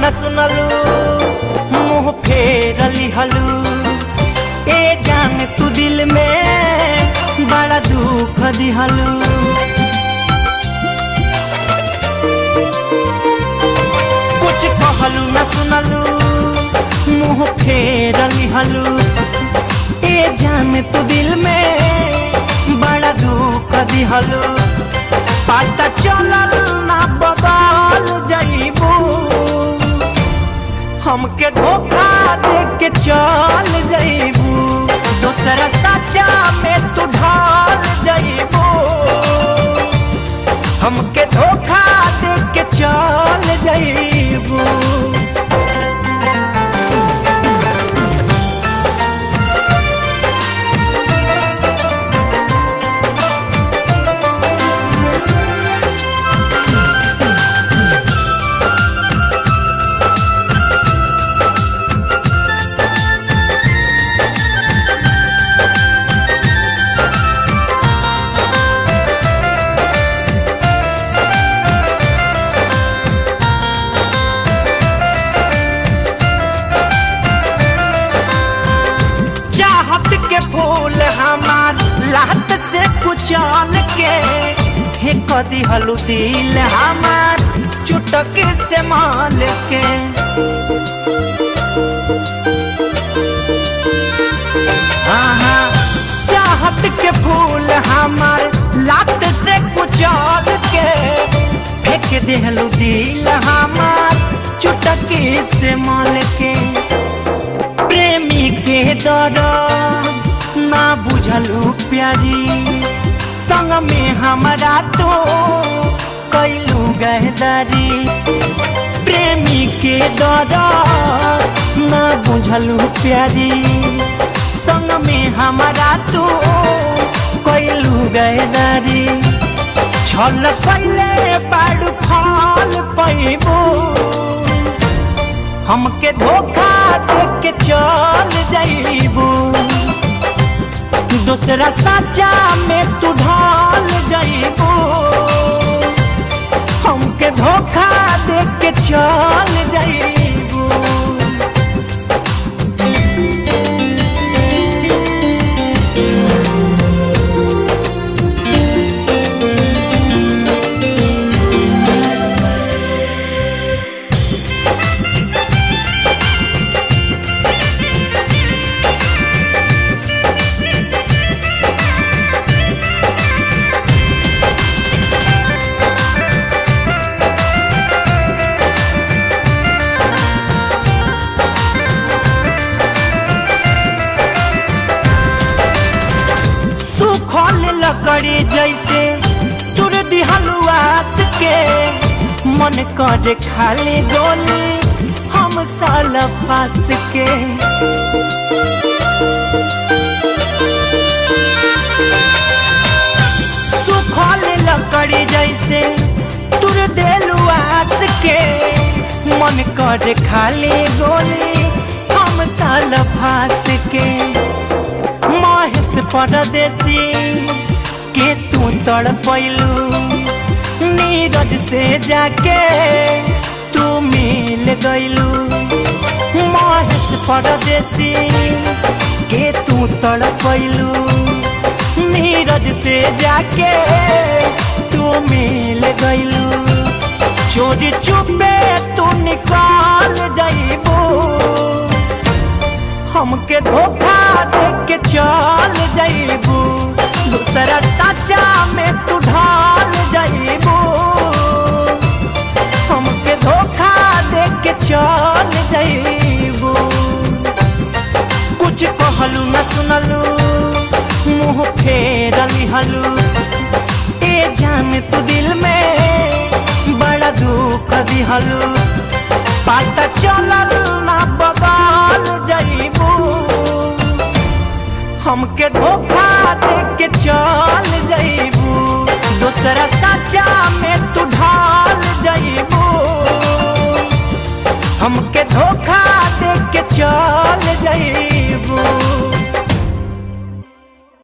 न सुनलू, मुँह फेरली हलू ए जान तू दिल में बड़ा दुख दिहलू। कुछ कहलू न सुनलू, मुँह फेरली हलू ए जान तू दिल में बड़ा दुख दिहलू। पता चलल ना चल जैबू। दूसरा कुचल के हे कदी हलू दिल हमार, चुटक से माल के चाहत के फूल हमार, लात से कुचल के फेंक देहलू दिल हमार, चुटकी से माल के प्रेमी के दर ना बुझलू प्यारी। संग में हमारा तो कैलू गहदारी। प्रेमी के दर ना बुझलू प्यारी। संग में हमारा तो कैलू गहदारी। छल कैले बाड़ू फल पैबू हमके धोखा दे के चल जाइबू। दूसरा साचा में तू ढाल जाइबो। हमके धोखा दे के चल जाइबू। लकड़ी जैसे तुर दिहलुआस के मन करे खाली गोली हम साल फास के सुखल लकड़ी जैसे तुर दिलुआस के मन करे खाली गोली हम साल फास के महेश परदेसी के तू तड़ पैलू नीरज से जाके तू मिल गईलू महेश परदेसी के तू तड़ पैलू नीरज से जाके तू मिल गईलू चोरी चुपे तू निकाल जाइबू कहलू न सुनलू मुँह फेरली हलू। ए जान तू दिल में बड़ा दुख दिहलू। पता चलल ना